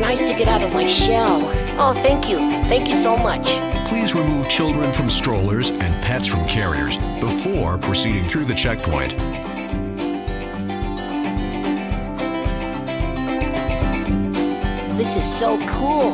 Nice to get out of my shell. Oh, thank you. Thank you so much. Please remove children from strollers and pets from carriers before proceeding through the checkpoint. This is so cool.